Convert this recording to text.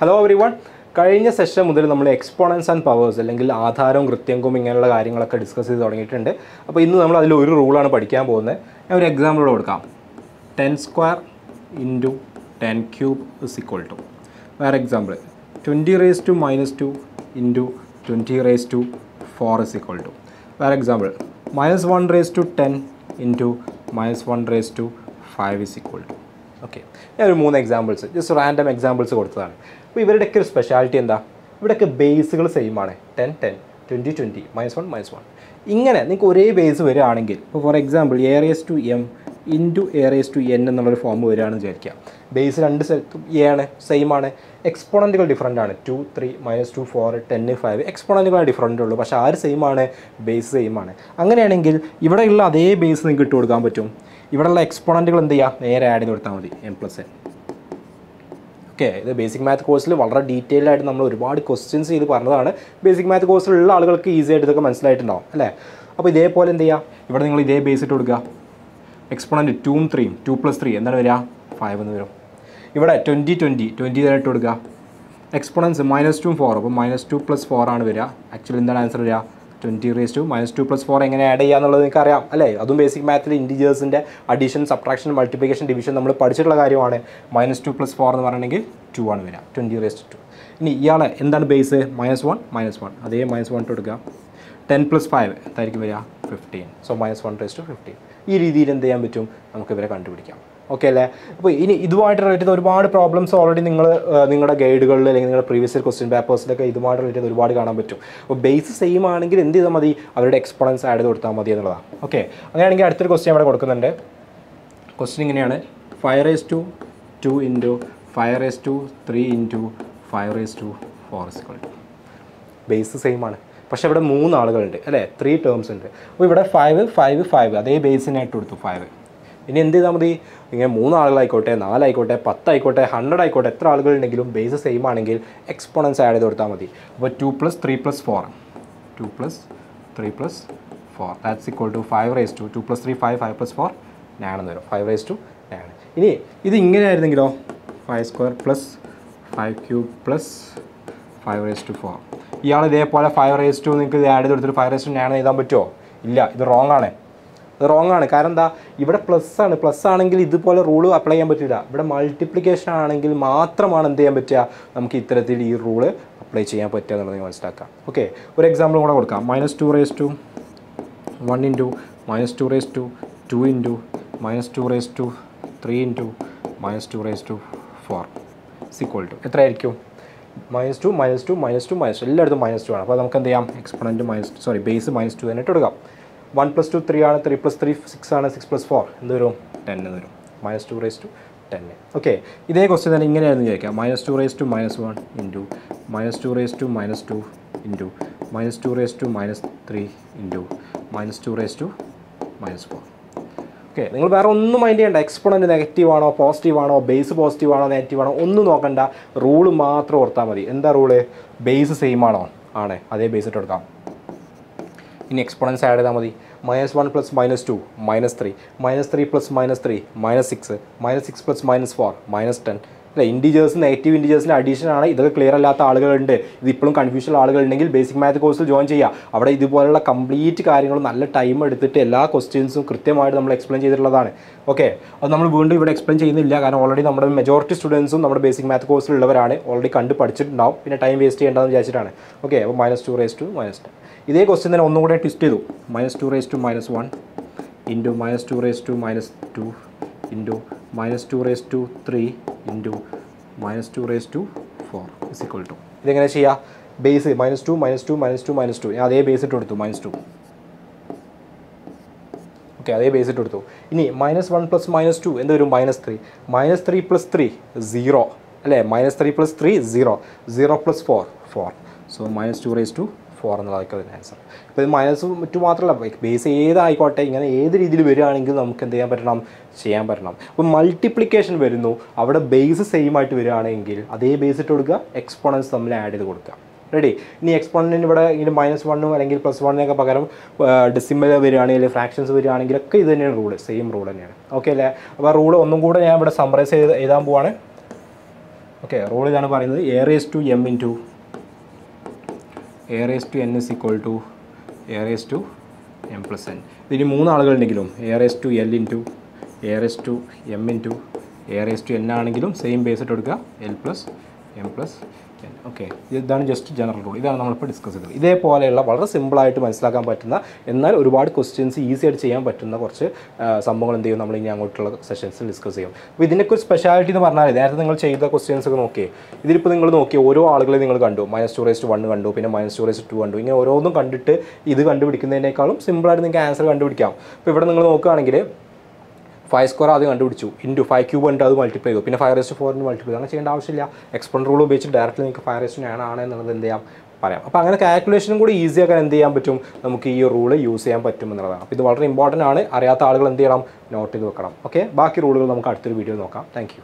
Hello every one കഴിഞ്ഞ session മുതൽ നമ്മൾ എക്സ്പോണൻസ് ആൻഡ് പവേഴ്സ് അല്ലെങ്കിൽ ആധാരവും കൃത്യങ്കും ഇങ്ങനെയുള്ള കാര്യങ്ങളൊക്കെ ഡിസ്കസ് ചെയ്ത് തുടങ്ങിയിട്ടുണ്ട്. അപ്പോൾ ഇന്ന് നമ്മൾ അതിൽ ഒരു റൂളാണ് പഠിക്കാൻ പോകുന്നത്. ഞാൻ ഒരു എക്സാമ്പിൾ കൊടുക്കാം. Ten square into ten cube is equal to വേറെ example twenty raise to minus two into twenty raise to four is equal to വേറെ example minus one raise to ten into minus one raise to five is equal to okay ഞാൻ ഒരു മൂന്ന് examples just random examples കൊടുത്തതാണ്. അപ്പോൾ ഇവരുടെയൊക്കെ ഒരു speciality എന്താ? ഇവിടെയൊക്കെ ബേസുകൾ സെയിം ആണ്. Ten ten twenty twenty minus one minus one ഇങ്ങനെ നിങ്ങൾക്ക് ഒരേ ബേസ് വരികയാണെങ്കിൽ ഇപ്പോൾ for example a raise to m into a raise to n എന്നുള്ളൊരു ഫോം വരികയാണെന്ന് വിചാരിക്കുക. ബേസ് രണ്ട് സ്ഥലത്തും എ ആണ് സെയിം ആണ്. എക്സ്പോണന്റുകൾ ഡിഫറന്റ് ആണ്. Two three minus two four ten five എക്സ്പോണന്റുകളാണ് different ഉള്ളൂ. പക്ഷേ ആര് സെയിം ആണ് ബേസ് സെയിം ആണ്. അങ്ങനെയാണെങ്കിൽ ഇവിടെയുള്ള അതേ ബേസ് നിങ്ങൾക്ക് ഇട്ട് കൊടുക്കാൻ പറ്റും. ഇവിടെയുള്ള എക്സ്പോണന്റുകൾ എന്ത് ചെയ്യുക നേരെ ആഡ് ചെയ്ത് കൊടുത്താൽ മതി എം പ്ലസ് എൻ ഓക്കെ ഇത് ബേസിക് മാത്ത് കോഴ്സിൽ വളരെ ഡീറ്റെയിൽ ആയിട്ട് നമ്മൾ ഒരുപാട് ക്വസ്റ്റ്യൻസ് ചെയ്ത് പറഞ്ഞതാണ്. ബേസിക് മാത്ത് കോഴ്സിലുള്ള ആളുകൾക്ക് ഈസി ആയിട്ട് ഇതൊക്കെ മനസ്സിലായിട്ടുണ്ടാവും അല്ലേ? അപ്പോൾ ഇതേപോലെ എന്ത് ചെയ്യുക ഇവിടെ നിങ്ങൾ ഇതേ ബേസ് ഇട്ട് കൊടുക്കുക. എക്സ്പോണന്റ് ടൂം ത്രീയും ടു പ്ലസ് ത്രീ എന്താണ് വരിക? ഫൈവ് എന്ന് വരും. ഇവിടെ ട്വന്റി ട്വന്റി ട്വന്റി ഇട്ട് കൊടുക്കുക. എക്സ്പോണൻസ് മൈനസ് ടു ഫോർ അപ്പോൾ മൈനസ് ടു പ്ലസ് ഫോർ ആണ് വരിക. ആക്ച്വലി എന്താണ് ആൻസർ വരിക? Twenty raise to minus two plus four എങ്ങനെ ആഡ് ചെയ്യുക എന്നുള്ളത് നിങ്ങൾക്ക് അറിയാം അല്ലേ അതും ബേസിക് മാത്തിൽ ഇൻഡിജേഴ്സിന്റെ അഡീഷൻ സബ്ട്രാക്ഷൻ മൾട്ടിപ്ലിക്കേഷൻ ഡിവിഷൻ നമ്മൾ പഠിച്ചിട്ടുള്ള കാര്യമാണ്. മൈനസ് ടു പ്ലസ് ഫോർ എന്ന് പറയണമെങ്കിൽ ടു ആണ് വരിക. ട്വന്റി റേസ് ടു ഇനി ഇയാളെ എന്താണ് base minus one minus one അതേ മൈനസ് വൺ ടു എടുക്കുക. ടെൻ പ്ലസ് ഫൈവ് എന്തായിരിക്കും വരിക? Fifteen so minus one raise to fifteen ഈ രീതിയിൽ എന്ത് ചെയ്യാൻ പറ്റും? നമുക്ക് ഇവരെ കണ്ടുപിടിക്കാം. ഓക്കെ അല്ലേ? അപ്പോൾ ഇനി ഇതുമായിട്ട് റിലേറ്റ് ചെയ്ത ഒരുപാട് പ്രോബ്ലംസ് ഓൾറെഡി നിങ്ങൾ നിങ്ങളുടെ ഗൈഡുകളിൽ അല്ലെങ്കിൽ നിങ്ങളുടെ പ്രീവിയസ് ക്വസ്റ്റ്യൻ പേപ്പേഴ്സിലൊക്കെ ഇതുമായിട്ട് റിലേറ്റ് ചെയ്ത് ഒരുപാട് കാണാൻ പറ്റും. അപ്പോൾ ബേസ് സെയിം ആണെങ്കിൽ എന്ത് ചെയ്താൽ മതി? അവരുടെ എക്സ്പോണൻസ് ആഡ് ചെയ്ത് കൊടുത്താൽ മതി എന്നുള്ളതാണ് ഓക്കെ അങ്ങനെയാണെങ്കിൽ അടുത്തൊരു ക്വസ്റ്റ്യൻ ഇവിടെ കൊടുക്കുന്നുണ്ട്. ക്വസ്റ്റ്യൻ ഇങ്ങനെയാണ്. Five raise to two into five raise to three into five raise to four is equal to base same ആണ്. പക്ഷേ ഇവിടെ മൂന്ന് ആളുകളുണ്ട് അല്ലേ? ത്രീ ടേംസ് ഉണ്ട്. അപ്പോൾ ഇവിടെ ഫൈവ് ഫൈവ് ഫൈവ് അതേ ബേസിനായിട്ട് കൊടുത്തു ഫൈവ് ഇനി എന്ത് ചെയ്താൽ മതി? ഇങ്ങനെ മൂന്നാളുകളായിക്കോട്ടെ നാലായിക്കോട്ടെ പത്തായിക്കോട്ടെ ഹൺഡ്രഡ് ആയിക്കോട്ടെ എത്ര ആളുകളുണ്ടെങ്കിലും ബേസ് സെയിം ആണെങ്കിൽ എക്സ്പോണൻസ് ആഡ് ചെയ്ത് കൊടുത്താൽ മതി. അപ്പോൾ two plus three plus four two plus three plus four that's equal to five raise to two plus three five five plus four ഞാനെന്ന് വരും. ഫൈവ് റേസ് ടു ഞാൻ ഇനി ഇത് ഇങ്ങനെ ആയിരുന്നെങ്കിലോ? Five square plus five cube plus five raise to four ഇയാൾ ഇതേപോലെ five raise to നിങ്ങൾക്ക് ഇത് ആഡ് ചെയ്ത് കൊടുത്തിട്ട് ഫൈവ് റേസ് ടു ഞാൻ എഴുതാൻ പറ്റുമോ ഇല്ല ഇത് റോങ് ആണ്. റോങ് ആണ്. കാരണം എന്താ? ഇവിടെ പ്ലസ് ആണ്. പ്ലസ് ആണെങ്കിൽ ഇതുപോലെ റൂൾ അപ്ലൈ ചെയ്യാൻ പറ്റില്ല. ഇവിടെ മൾട്ടിപ്ലിക്കേഷൻ ആണെങ്കിൽ മാത്രമാണ് എന്ത് ചെയ്യാൻ പറ്റുക? നമുക്ക് ഇത്തരത്തിൽ ഈ റൂൾ അപ്ലൈ ചെയ്യാൻ പറ്റുക എന്നുള്ളത് മനസ്സിലാക്കാം ഓക്കെ ഒരു എക്സാമ്പിൾ കൂടെ കൊടുക്കാം. Minus two raise to one into minus two raise to two into minus two raise to three into minus two raise to four is equal to എത്രയായിരിക്കും? Minus two minus two minus two minus എല്ലായിടത്തും minus two ആണ്. അപ്പോൾ നമുക്ക് എന്ത് ചെയ്യാം? Exponent minus sorry base minus two തന്നെ ഇട്ട് കൊടുക്കാം. വൺ പ്ലസ് ടു ത്രീ ആണ് ത്രീ പ്ലസ് ത്രീ സിക്സ് ആണ് സിക്സ് പ്ലസ് ഫോർ എന്ത് വരും? ടെൻ എന്ന് വരും. Minus two raise to ten okay ഇതേ ക്വസ്റ്റ്യൻ തന്നെ ഇങ്ങനെയായിരുന്നു ചോദിക്കാം minus two raise to minus one into minus two raise to minus two into minus two raise to minus three into minus two raise to minus four okay നിങ്ങൾ വേറെ ഒന്നും mind ചെയ്യണ്ട. Exponent negative ആണോ positive ആണോ base positive ആണോ negative ആണോ ഒന്നും നോക്കണ്ട. റൂൾ മാത്രം ഓർത്താൽ മതി. എന്താ റൂൾ ബേസ് സെയിം ആണോ? ആണേ. അതേ ബേസ് ഇട്ട് കൊടുക്കാം. ഇനി എക്സ്പോണൻസ് ആഡ് ചെയ്താൽ മതി. Minus one plus minus two minus three minus three plus minus three minus six minus six plus minus four minus ten അല്ല ഇൻഡിജേഴ്സ് നെഗറ്റീവ് ഇൻഡിജേഴ്സിന്റെ അഡീഷൻ ആണ്. ഇതൊക്കെ ക്ലിയർ അല്ലാത്ത ആളുകളുണ്ട്. ഇത് ഇപ്പോഴും കൺഫ്യൂഷൻ ആളുകളുണ്ടെങ്കിൽ ബേസിക് മാത് കോഴ്സിൽ ജോയിൻ ചെയ്യുക അവിടെ ഇതുപോലുള്ള കംപ്ലീറ്റ് കാര്യങ്ങൾ നല്ല ടൈം എടുത്തിട്ട് എല്ലാ ക്വസ്റ്റ്യൻസും കൃത്യമായിട്ട് നമ്മൾ എക്സ്പ്ലെയിൻ ചെയ്തിട്ടുള്ളതാണ്. ഓക്കെ അത് നമ്മൾ വീണ്ടും ഇവിടെ എക്സ്പ്ലെയിൻ ചെയ്യുന്നില്ല. കാരണം ഓൾറെഡി നമ്മുടെ മെജോറിറ്റി സ്റ്റുഡൻസും നമ്മുടെ ബേസിക് മാത്ത് കോഴ്സിലുള്ളവരാണ് ഓൾറെഡി കണ്ട് പഠിച്ചിട്ടുണ്ടാവും. പിന്നെ ടൈം വേസ്റ്റ് ചെയ്യേണ്ടതെന്ന് വിചാരിച്ചിട്ടാണ്. ഓക്കെ അപ്പോൾ minus two raise to minus ten ഇതേ ക്വസ്റ്റ്യൻ തന്നെ ഒന്നും കൂടെ ട്വിസ്റ്റ് ചെയ്തു. Minus two raise to minus one into minus two raise to minus two into minus two raise to three into minus two raise to four is equal to ഇതെങ്ങനെ ചെയ്യുക base minus two minus two minus two minus two ഞാൻ അതേ base ഇട്ട് കൊടുത്തു minus two okay അതേ base ഇട്ട് കൊടുത്തു. ഇനി minus one plus minus two എന്ത് വരും? Minus three minus three plus three zero അല്ലേ? Minus three plus three zero zero plus four four so minus two raise to four എന്നുള്ളതൊക്കെ അതിന് answer ഇപ്പോൾ ഇത് മൈനസ് ടു മാത്രമല്ല ബേസ് ഏതായിക്കോട്ടെ ഇങ്ങനെ ഏത് രീതിയിൽ വരികയാണെങ്കിൽ നമുക്ക് എന്ത് ചെയ്യാൻ പറ്റണം? ചെയ്യാൻ പറ്റണം. അപ്പോൾ മൾട്ടിപ്ലിക്കേഷൻ വരുന്നു. അവിടെ ബേസ് സെയിം ആയിട്ട് വരികയാണെങ്കിൽ അതേ ബേസ് ഇട്ട് കൊടുക്കുക എക്സ്പോണൻസ് തമ്മിൽ ആഡ് ചെയ്ത് കൊടുക്കുക. റെഡി ഇനി എക്സ്പോണന്റിന് ഇവിടെ ഇങ്ങനെ മൈനസ് വണ്ണും അല്ലെങ്കിൽ പ്ലസ് വണ്ണിനൊക്കെ പകരം ഡെസിമൽ വരികയാണെങ്കിൽ ഫ്രാക്ഷൻസ് വരികയാണെങ്കിൽ ഒക്കെ ഇത് തന്നെയാണ് റൂൾ സെയിം റൂൾ തന്നെയാണ്. ഓക്കെ അല്ലേ? അപ്പോൾ റൂൾ ഒന്നും കൂടെ ഞാൻ ഇവിടെ സമ്മറൈസ് ചെയ്ത് എഴുതാൻ പോവാണ്. ഓക്കെ റൂൾ ഇതാണ് പറയുന്നത് A raise to M into A raise to N is equal to A raise to M plus N ഇതിന് മൂന്ന് ആളുകളുണ്ടെങ്കിലും A raise to L into A raise to M into A raise to N ആണെങ്കിലും same base ഇട്ട് കൊടുക്കുക L plus M plus okay ഇതാണ് just general rule ഇതാണ് നമ്മളിപ്പോൾ discuss ചെയ്തത്. ഇതേപോലെയുള്ള വളരെ സിമ്പിളായിട്ട് മനസ്സിലാക്കാൻ പറ്റുന്ന എന്നാൽ ഒരുപാട് ക്വസ്റ്റ്യൻസ് ഈസി ആയിട്ട് ചെയ്യാൻ പറ്റുന്ന കുറച്ച് സംഭവങ്ങൾ എന്ത് ചെയ്യും? നമ്മൾ ഇനി അങ്ങോട്ടുള്ള സെഷൻസിൽ ഡിസ്കസ് ചെയ്യും. അപ്പോൾ ഇതിനൊക്കെ ഒരു സ്പെഷ്യാലിറ്റി എന്ന് പറഞ്ഞാൽ നേരത്തെ നിങ്ങൾ ചെയ്ത ക്വസ്റ്റ്യൻസ് ഒക്കെ നോക്കിയേ ഇതിലിപ്പോൾ നിങ്ങൾ നോക്കി ഓരോ ആളുകളെ നിങ്ങൾ കണ്ടു. മൈനസ് ടു റേസ്റ്റ് വൺ കണ്ടു പിന്നെ മൈനസ് ടു റേസ്റ്റ് ടു കണ്ടു. ഇങ്ങനെ ഓരോന്നും കണ്ടിട്ട് ഇത് കണ്ടുപിടിക്കുന്നതിനേക്കാളും സിമ്പിളായിട്ട് നിങ്ങൾക്ക് ആൻസർ കണ്ടുപിടിക്കാം. അപ്പോൾ ഇവിടെ നിങ്ങൾ നോക്കുകയാണെങ്കിൽ ഫൈവ് സ്ക്വയർ ആദ്യം കണ്ടുപിടിച്ചു. ഇന്റു ഫൈവ് ക്യൂബ് ഉണ്ട് അത് മൾട്ടിപ്ലൈ ചെയ്തു. പിന്നെ ഫൈവ് റേസ്റ്റ് ഫോറിന് മൾട്ടിപ്ലൈ അങ്ങനെ ചെയ്യേണ്ട ആവശ്യമില്ല. എക്സ്പ്ലോർ റൂൾ ഉപയോഗിച്ച് ഡയറക്റ്റ്ലി നിങ്ങൾക്ക് ഫൈവ് റേസ്റ്റ് ആണ് ആണ് എന്നുള്ളത് എന്ത് ചെയ്യാം? പറയാം. അപ്പോൾ അങ്ങനെ കാൽക്കുലേഷനും കൂടി ഈസി ആക്കാൻ എന്ത് ചെയ്യാൻ പറ്റും? നമുക്ക് ഈ റൂൾ യൂസ് ചെയ്യാൻ പറ്റും എന്നുള്ളതാണ്. അപ്പോൾ ഇത് വളരെ ഇമ്പോർട്ടന്റ് ആണ്. അറിയാത്ത ആളുകൾ എന്ത് ചെയ്യണം? നോട്ട് ചെയ്ത് വെക്കണം. ഓക്കെ ബാക്കി റൂളുകൾ നമുക്ക് അടുത്തൊരു വീഡിയോ നോക്കാം. താങ്ക്